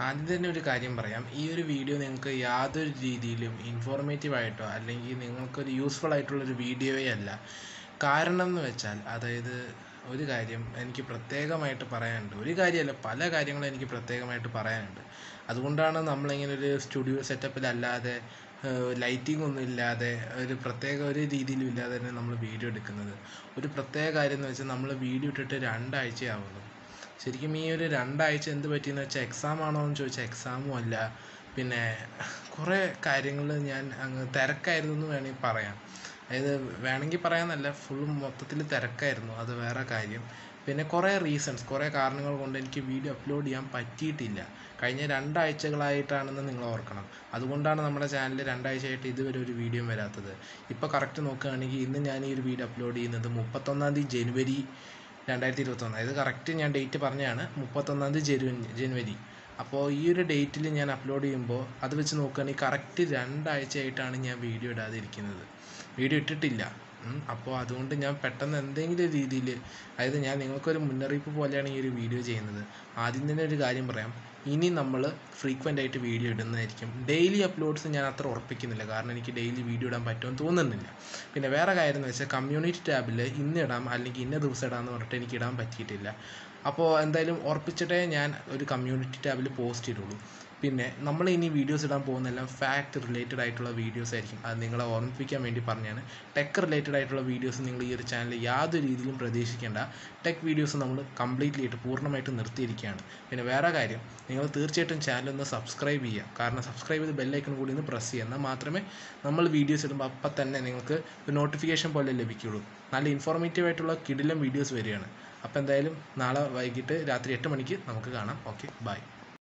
ആദ്യം തന്നെ ഒരു കാര്യം പറയാം. ഈ ഒരു വീഡിയോ നിങ്ങൾക്ക് യാതൊരു രീതിയിലും ഇൻഫോർമേറ്റീവ് ആയിട്ടോ അല്ലെങ്കിൽ നിങ്ങൾക്കൊരു യൂസ്ഫുൾ ആയിട്ടുള്ളൊരു വീഡിയോയേ അല്ല. കാരണം എന്ന് വെച്ചാൽ അതായത് ഒരു കാര്യം എനിക്ക് പ്രത്യേകമായിട്ട് പറയാനുണ്ട്. ഒരു കാര്യമല്ല പല കാര്യങ്ങളും എനിക്ക് പ്രത്യേകമായിട്ട് പറയാനുണ്ട്. അതുകൊണ്ടാണ് നമ്മളിങ്ങനെ ഒരു സ്റ്റുഡിയോ സെറ്റപ്പിലല്ലാതെ ലൈറ്റിംഗ് ഒന്നും ഇല്ലാതെ ഒരു പ്രത്യേക ഒരു രീതിയിലും ഇല്ലാതെ തന്നെ നമ്മൾ വീഡിയോ എടുക്കുന്നത്. ഒരു പ്രത്യേക കാര്യം എന്ന് വെച്ചാൽ നമ്മൾ വീഡിയോ ഇട്ടിട്ട് രണ്ടാഴ്ചയാവുന്നു. ശരിക്കും ഈ ഒരു രണ്ടാഴ്ച എന്ത് പറ്റിയെന്ന് വെച്ചാൽ എക്സാം ആണോ എന്ന് ചോദിച്ചാൽ എക്സാമും അല്ല. പിന്നെ കുറേ കാര്യങ്ങൾ ഞാൻ അങ്ങ് തിരക്കായിരുന്നു എന്ന് വേണമെങ്കിൽ പറയാം. അതായത് വേണമെങ്കിൽ പറയാമെന്നല്ല ഫുൾ മൊത്തത്തിൽ തിരക്കായിരുന്നു. അത് വേറെ കാര്യം. പിന്നെ കുറേ റീസൺസ് കുറേ കാരണങ്ങൾ കൊണ്ട് എനിക്ക് വീഡിയോ അപ്ലോഡ് ചെയ്യാൻ പറ്റിയിട്ടില്ല. കഴിഞ്ഞ രണ്ടാഴ്ചകളായിട്ടാണെന്ന് നിങ്ങൾ ഓർക്കണം. അതുകൊണ്ടാണ് നമ്മുടെ ചാനൽ രണ്ടാഴ്ചയായിട്ട് ഇതുവരെ ഒരു വീഡിയോ വരാത്തത്. ഇപ്പോൾ കറക്റ്റ് നോക്കുകയാണെങ്കിൽ ഇന്ന് ഞാൻ ഈ ഒരു വീഡിയോ അപ്ലോഡ് ചെയ്യുന്നത് മുപ്പത്തൊന്നാം തീയതി ജനുവരി രണ്ടായിരത്തി ഇരുപത്തൊന്ന് ഇത് കറക്റ്റ് ഞാൻ ഡേറ്റ് പറഞ്ഞതാണ് മുപ്പത്തൊന്നാം തീയതി ജനുവരി ജനുവരി. അപ്പോൾ ഈ ഒരു ഡേറ്റിൽ ഞാൻ അപ്ലോഡ് ചെയ്യുമ്പോൾ അത് വെച്ച് നോക്കുകയാണെങ്കിൽ കറക്റ്റ് രണ്ടാഴ്ചയായിട്ടാണ് ഞാൻ വീഡിയോ ഇടാതിരിക്കുന്നത്. വീഡിയോ ഇട്ടിട്ടില്ല. അപ്പോൾ അതുകൊണ്ട് ഞാൻ പെട്ടെന്ന് എന്തെങ്കിലും രീതിയിൽ അതായത് ഞാൻ നിങ്ങൾക്കൊരു മുന്നറിയിപ്പ് പോലെയാണ് ഈ ഒരു വീഡിയോ ചെയ്യുന്നത്. ആദ്യം തന്നെ ഒരു കാര്യം പറയാം. ഇനി നമ്മൾ ഫ്രീക്വന്റ് ആയിട്ട് വീഡിയോ ഇടുന്നതായിരിക്കും. ഡെയിലി അപ്ലോഡ്സ് ഞാൻ അത്ര ഉറപ്പിക്കുന്നില്ല. കാരണം എനിക്ക് ഡെയിലി വീഡിയോ ഇടാൻ പറ്റുമെന്ന് തോന്നുന്നില്ല. പിന്നെ വേറെ കാര്യം എന്ന് വെച്ചാൽ കമ്മ്യൂണിറ്റി ടാബിൽ ഇന്ന് ഇടാം അല്ലെങ്കിൽ ഇന്ന ദിവസം ഇടാമെന്ന് പറഞ്ഞിട്ട് എനിക്ക് ഇടാൻ പറ്റിയിട്ടില്ല. അപ്പോൾ എന്തായാലും ഉറപ്പിച്ചിട്ടേ ഞാൻ ഒരു കമ്മ്യൂണിറ്റി ടാബിൽ പോസ്റ്റ് ഇടുള്ളൂ. പിന്നെ നമ്മൾ ഇനി വീഡിയോസ് ഇടാൻ പോകുന്നതെല്ലാം ഫാക്ട് റിലേറ്റഡ് ആയിട്ടുള്ള വീഡിയോസ് ആയിരിക്കും. അത് നിങ്ങളെ ഓർമ്മിപ്പിക്കാൻ വേണ്ടി പറഞ്ഞാണ്. ടെക് റിലേറ്റഡ് ആയിട്ടുള്ള വീഡിയോസ് നിങ്ങൾ ഈ ഒരു ചാനലിൽ യാതൊരു രീതിയിലും പ്രതീക്ഷിക്കേണ്ട. ടെക് വീഡിയോസ് നമ്മൾ കംപ്ലീറ്റ്ലി ആയിട്ട് പൂർണമായിട്ട് നിർത്തിയിരിക്കുകയാണ്. പിന്നെ വേറെ കാര്യം നിങ്ങൾ തീർച്ചയായിട്ടും ചാനൽ ഒന്ന് സബ്സ്ക്രൈബ് ചെയ്യുക. കാരണം സബ്സ്ക്രൈബ് ചെയ്ത് ബെല്ലൈക്കൺ കൂടി ഒന്ന് പ്രസ് ചെയ്യുക. എന്നാൽ മാത്രമേ നമ്മൾ വീഡിയോസ് ഇടുമ്പോൾ അപ്പം തന്നെ നിങ്ങൾക്ക് ഒരു നോട്ടിഫിക്കേഷൻ പോലെ ലഭിക്കുകയുള്ളൂ. നല്ല ഇൻഫോർമേറ്റീവ് ആയിട്ടുള്ള കിടിലം വീഡിയോസ് വരികയാണ്. അപ്പോൾ എന്തായാലും നാളെ വൈകിട്ട് രാത്രി എട്ട് മണിക്ക് നമുക്ക് കാണാം. Okay bye